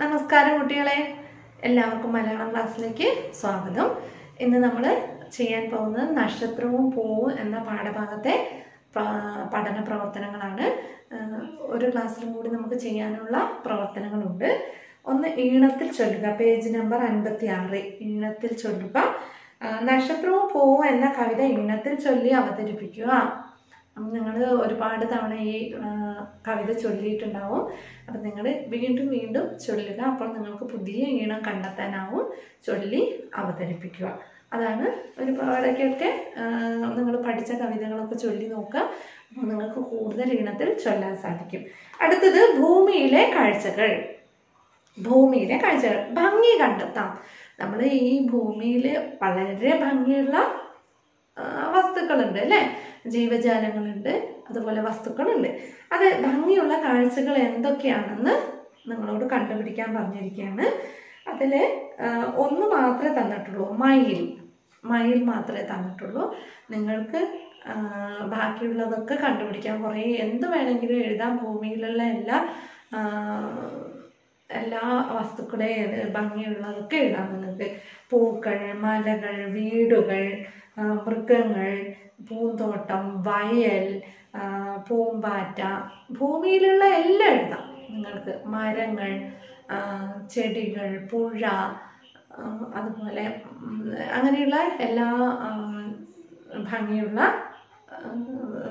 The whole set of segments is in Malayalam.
നമസ്കാരം കുട്ടികളെ. എല്ലാവർക്കും മലയാളം ക്ലാസ്സിലേക്ക് സ്വാഗതം. ഇന്ന് നമ്മൾ ചെയ്യാൻ പോകുന്നത് നക്ഷത്രവും പൂവും എന്ന പാഠഭാഗത്തെ പഠന പ്രവർത്തനങ്ങളാണ്. ഒരു ക്ലാസ്സിലും കൂടി നമുക്ക് ചെയ്യാനുള്ള പ്രവർത്തനങ്ങളുണ്ട്. ഒന്ന് ഈണത്തിൽ ചൊല്ലുക പേജ് നമ്പർ അൻപത്തി ആറ് ഈണത്തിൽ ചൊല്ലുക. നക്ഷത്രവും പൂവും എന്ന കവിത ഈണത്തിൽ ചൊല്ലി അവതരിപ്പിക്കുക. നിങ്ങൾ ഒരുപാട് തവണ ഈ കവിത ചൊല്ലിയിട്ടുണ്ടാവും. അപ്പം നിങ്ങൾ വീണ്ടും വീണ്ടും ചൊല്ലുക. അപ്പോൾ നിങ്ങൾക്ക് പുതിയ ഈണം കണ്ടെത്താനാവും. ചൊല്ലി അവതരിപ്പിക്കുക. അതാണ് ഒരുപാടൊക്കെയൊക്കെ നിങ്ങൾ പഠിച്ച കവിതകളൊക്കെ ചൊല്ലി നോക്കുക. അപ്പോൾ നിങ്ങൾക്ക് കൂടുതൽ ഈണത്തിൽ ചൊല്ലാൻ സാധിക്കും. അടുത്തത് ഭൂമിയിലെ കാഴ്ചകൾ. ഭൂമിയിലെ കാഴ്ചകൾ. ഭംഗി കണ്ടെത്താം. നമ്മൾ ഈ ഭൂമിയിൽ വളരെ ഭംഗിയുള്ള വസ്തുക്കളുണ്ട് അല്ലേ? ജീവജാലങ്ങളുണ്ട് അതുപോലെ വസ്തുക്കളുണ്ട്. അത് ഭംഗിയുള്ള കാഴ്ചകൾ എന്തൊക്കെയാണെന്ന് നിങ്ങളോട് കണ്ടുപിടിക്കാൻ പറഞ്ഞിരിക്കുകയാണ്. അതിൽ ഒന്ന് മാത്രമേ തന്നിട്ടുള്ളൂ. മയിൽ. മയിൽ മാത്രമേ തന്നിട്ടുള്ളൂ. നിങ്ങൾക്ക് ബാക്കിയുള്ളതൊക്കെ കണ്ടുപിടിക്കാം. കുറേ എന്ത് വേണമെങ്കിലും എഴുതാം. ഭൂമിയിലുള്ള എല്ലാ എല്ലാ വസ്തുക്കളെ ഭംഗിയുള്ളതൊക്കെ എഴുതാം നിങ്ങൾക്ക് പൂക്കൾ മലകൾ വീടുകൾ മൃഗങ്ങൾ പൂന്തോട്ടം വയൽ പൂമ്പാറ്റ ഭൂമിയിലുള്ള എല്ലാം ഇടാം. നിങ്ങൾക്ക് മരങ്ങൾ ചെടികൾ പുഴ അതുപോലെ അങ്ങനെയുള്ള എല്ലാ ഭംഗിയുള്ള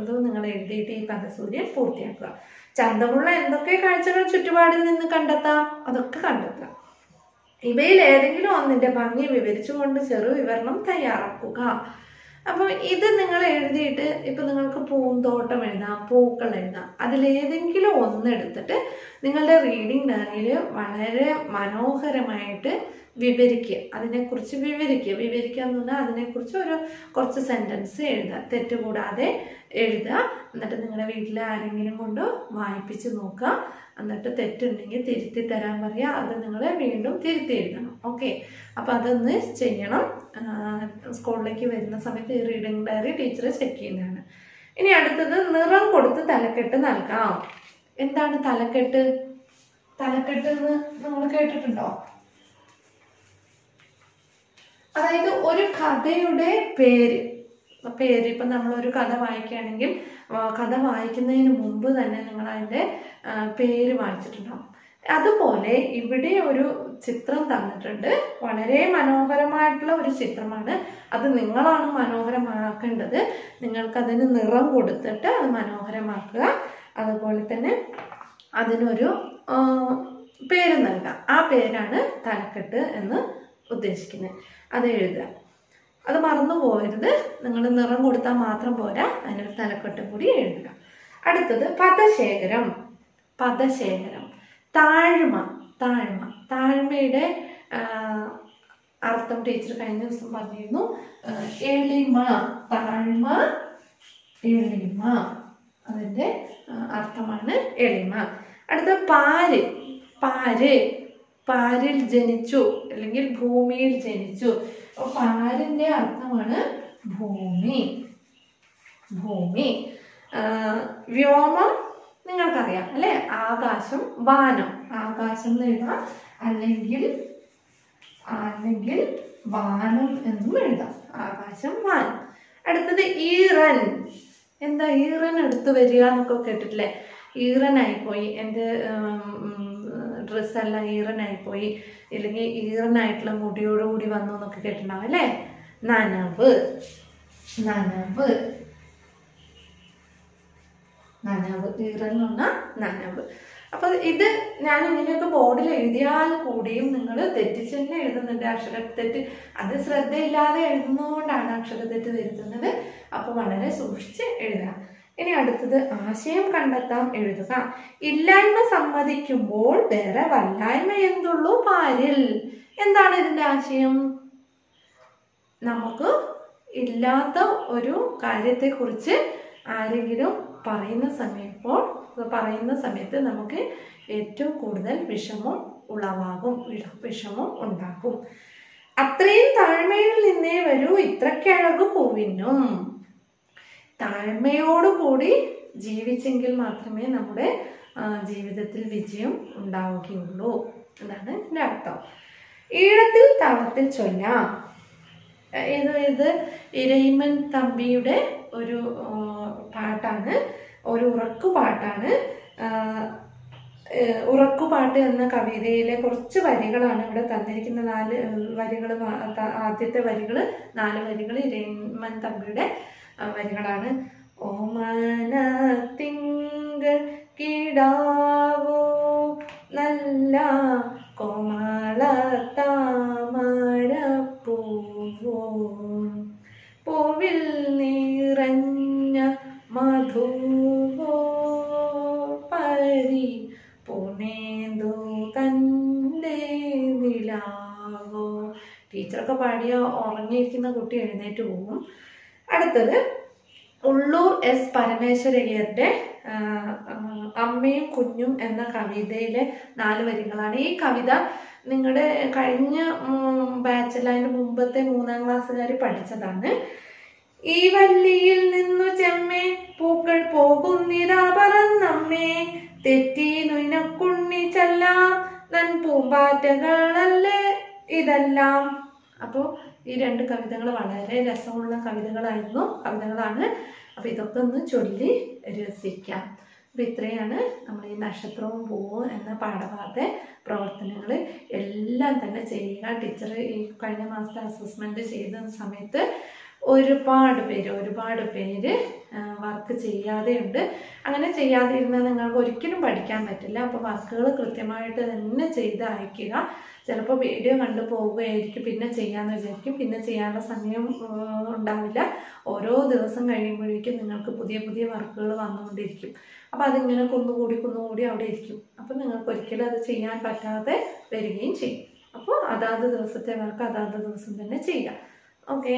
ഇത് നിങ്ങൾ എഴുതിയിട്ട് ഈ പദസൂര്യൻ പൂർത്തിയാക്കുക. ചന്തമുള്ള എന്തൊക്കെ കാഴ്ചകൾ ചുറ്റുപാടിൽ നിന്ന് കണ്ടെത്താം? അതൊക്കെ കണ്ടെത്താം. ഇവയിൽ ഏതെങ്കിലും ഒന്നിന്റെ ഭംഗി വിവരിച്ചുകൊണ്ട് ചെറു വിവരണം തയ്യാറാക്കുക. അപ്പം ഇത് നിങ്ങൾ എഴുതിയിട്ട് ഇപ്പൊ നിങ്ങൾക്ക് പൂന്തോട്ടം എഴുതാം പൂക്കൾ എഴുതാം. അതിലേതെങ്കിലും ഒന്നെടുത്തിട്ട് നിങ്ങളുടെ റീഡിംഗ് ഡയറിയിൽ വളരെ മനോഹരമായിട്ട് വിവരിക്കുക. അതിനെക്കുറിച്ച് വിവരിക്കുക. വിവരിക്കുക എന്ന് പറഞ്ഞാൽ അതിനെക്കുറിച്ച് ഒരു കുറച്ച് സെന്റൻസ് എഴുതുക. തെറ്റുകൂടാതെ എഴുതുക. എന്നിട്ട് നിങ്ങളുടെ വീട്ടിൽ ആരെങ്കിലും കൊണ്ട് വായിപ്പിച്ച് നോക്കുക. എന്നിട്ട് തെറ്റുണ്ടെങ്കിൽ തിരുത്തി തരാൻ പറയുക. അത് നിങ്ങൾ വീണ്ടും തിരുത്തി എഴുതണം. ഓക്കെ അപ്പം അതൊന്ന് ചെയ്യണം. സ്കൂളിലേക്ക് വരുന്ന സമയത്ത് ഈ റീഡിംഗ് ഡയറി ടീച്ചർ ചെക്ക് ചെയ്യുന്നതാണ്. ഇനി അടുത്തത് നിറം കൊടുത്ത് തലക്കെട്ട് നൽകാം. എന്താണ് തലക്കെട്ട്? തലക്കെട്ട് എന്ന് നമ്മൾ കേട്ടിട്ടുണ്ടോ? അതായത് ഒരു കഥയുടെ പേര്. പേര് ഇപ്പം നമ്മൾ ഒരു കഥ വായിക്കുകയാണെങ്കിൽ കഥ വായിക്കുന്നതിന് മുമ്പ് തന്നെ നിങ്ങൾ അതിന്റെ പേര് വായിച്ചിട്ടുണ്ടാവും. അതുപോലെ ഇവിടെ ഒരു ചിത്രം തന്നിട്ടുണ്ട്. വളരെ മനോഹരമായിട്ടുള്ള ഒരു ചിത്രമാണ്. അത് നിങ്ങളാണ് മനോഹരമാക്കേണ്ടത്. നിങ്ങൾക്കതിന് നിറം കൊടുത്തിട്ട് അത് മനോഹരമാക്കുക. അതുപോലെ തന്നെ അതിനൊരു പേര് നൽകാം. ആ പേരാണ് തലക്കെട്ട് എന്ന് ഉദ്ദേശിക്കുന്നത്. അത് എഴുതുക. അത് മറന്നു പോകരുത് നിങ്ങൾ നിറം കൊടുത്താൽ മാത്രം പോരാ. അതിനൊരു തലക്കെട്ടും കൂടി എഴുതുക. അടുത്തത് പദശേഖരം. പദശേഖരം. താഴ്മ. താഴ്മ. താഴ്മയുടെ അർത്ഥം ടീച്ചർ കഴിഞ്ഞ ദിവസം പറഞ്ഞിരുന്നു. എളിമ. താഴ്മ എളിമ. അതിന്റെ അർത്ഥമാണ് എളിമ. അടുത്ത പാര്. പാര്. പാരിൽ ജനിച്ചു അല്ലെങ്കിൽ ഭൂമിയിൽ ജനിച്ചു. അപ്പൊ പാരിന്റെ അർത്ഥമാണ് ഭൂമി. ഭൂമി. വ്യോമം നിങ്ങൾക്കറിയാം അല്ലെ? ആകാശം വാനം. ആകാശം എന്ന് എഴുതാം. അല്ലെങ്കിൽ അല്ലെങ്കിൽ വാനം എന്നും എഴുതാം. ആകാശം വാനം. അടുത്തത് ഈറൻ. എന്താ ഈറൻ എടുത്തു വരിക എന്നൊക്കെ കേട്ടിട്ടില്ലേ? ഈറനായിപ്പോയി. എന്റെ ഡ്രസ്സെല്ലാം ഈറനായിപ്പോയി. ഇല്ലെങ്കിൽ ഈറനായിട്ടുള്ള മുടിയോടുകൂടി വന്നു എന്നൊക്കെ കേട്ടിട്ടുണ്ടാവും അല്ലേ? നനവ്. നനവ്. നനവ്. ഈറൻ എന്ന് പറഞ്ഞാൽ നനവ്. അപ്പൊ ഇത് ഞാൻ ഇങ്ങനെയൊക്കെ ബോർഡിൽ എഴുതിയാൽ കൂടിയും നിങ്ങൾ തെറ്റിച്ച് തന്നെ എഴുതുന്നുണ്ട്. അക്ഷരത്തെറ്റ് അത് ശ്രദ്ധയില്ലാതെ എഴുതുന്നതുകൊണ്ടാണ് അക്ഷരത്തെറ്റ് വരുത്തുന്നത്. അപ്പൊ വളരെ സൂക്ഷിച്ച് എഴുതുക ഇനി അടുത്തത് ആശയം കണ്ടെത്താം എഴുതുക. ഇല്ലായ്മ സമ്മതിക്കുമ്പോൾ വേറെ വല്ലായ്മ എന്തുള്ളൂ പാരിൽ? എന്താണ് ഇതിന്റെ ആശയം? നമുക്ക് ഇല്ലാത്ത ഒരു കാര്യത്തെക്കുറിച്ച് ആരെങ്കിലും പറയുന്ന സമയപ്പോൾ പറയുന്ന സമയത്ത് നമുക്ക് ഏറ്റവും കൂടുതൽ വിഷമം ഉളവാകും വിഷ- വിഷമം ഉണ്ടാക്കും അത്രയും താഴ്മയിൽ നിന്നേ വരൂ ഇത്രക്കഴകു പൂവിനും താഴ്മയോടുകൂടി ജീവിച്ചെങ്കിൽ മാത്രമേ നമ്മുടെ ജീവിതത്തിൽ വിജയം ഉണ്ടാവുകയുള്ളൂ. എന്നാണ് എന്റെ അർത്ഥം. ഈഴത്തിൽ തവത്തിൽ ചൊല്ലാം. ഇത് ഇത് ഇരയിമൻ തമ്പിയുടെ ഒരു പാട്ടാണ് ഒരു ഉറക്കുപാട്ടാണ്. ഉറക്കുപാട്ട് എന്ന കവിതയിലെ കുറച്ച് വരികളാണ് ഇവിടെ തന്നിരിക്കുന്ന നാല് വരികൾ ആദ്യത്തെ വരികൾ നാല് വരികൾ ഇരയിമൻ തമ്പിയുടെ വരികളാണ്. ഓമന തിങ്കൾ കിടാവോ നല്ല കോമള ടീച്ചറൊക്കെ പാടിയ ഉറങ്ങിയിരിക്കുന്ന കുട്ടി എഴുന്നേറ്റ് പോകും. അടുത്തത് ഉള്ളൂർ എസ് പരമേശ്വരയ്യരുടെ അമ്മയും കുഞ്ഞും എന്ന കവിതയിലെ നാല് വരികളാണ്. ഈ കവിത നിങ്ങളുടെ കഴിഞ്ഞ ബാച്ചിൽ അതിന് മുമ്പത്തെ മൂന്നാം ക്ലാസ്സുകാർ പഠിച്ചതാണ്. ഈ വല്ലിയിൽ നിന്നു ചെമ്മേ പൂക്കൾ പോകുന്നിരാ പറന്നമ്മേ തെറ്റി നുനക്കുണ്ണി ചെല്ലാം നൻ പൂമ്പാറ്റകളല്ലേ ഇതെല്ലാം. അപ്പോൾ ഈ രണ്ട് കവിതകൾ വളരെ രസമുള്ള കവിതകളായിരുന്നു. കവിതകളാണ്. അപ്പോൾ ഇതൊക്കെ ഒന്ന് ചൊല്ലി രസിക്കാം. അപ്പോൾ ഇത്രയാണ് നമ്മൾ ഈ നക്ഷത്രവും പൂവും എന്ന പാഠഭാഗത്തെ പ്രവർത്തനങ്ങൾ എല്ലാം തന്നെ ചെയ്യുക. ടീച്ചർ ഈ കഴിഞ്ഞ മാസത്തെ അസസ്മെന്റ് ചെയ്ത സമയത്ത് ഒരുപാട് പേര് ഒരുപാട് പേര് വർക്ക് ചെയ്യാതെയുണ്ട്. അങ്ങനെ ചെയ്യാതിരുന്നാൽ നിങ്ങൾക്ക് ഒരിക്കലും പഠിക്കാൻ പറ്റില്ല. അപ്പോൾ വർക്കുകൾ കൃത്യമായിട്ട് തന്നെ ചെയ്ത് അയക്കുക ചിലപ്പോൾ വീഡിയോ കണ്ടു പോവുകയായിരിക്കും പിന്നെ ചെയ്യാമെന്ന് വിചാരിക്കും. പിന്നെ ചെയ്യാനുള്ള സമയം ഉണ്ടാവില്ല. ഓരോ ദിവസം കഴിയുമ്പോഴേക്കും നിങ്ങൾക്ക് പുതിയ പുതിയ വർക്കുകൾ വന്നുകൊണ്ടിരിക്കും. അപ്പോൾ അതിങ്ങനെ കുന്നുകൂടി കുന്നുകൂടി അവിടെ ഇരിക്കും. അപ്പോൾ നിങ്ങൾക്ക് ഒരിക്കലും അത് ചെയ്യാൻ പറ്റാതെ വരികയും ചെയ്യും. അപ്പോൾ അതാത് ദിവസത്തെ വർക്ക് അതാത് ദിവസം തന്നെ ചെയ്യുക. ഓക്കെ?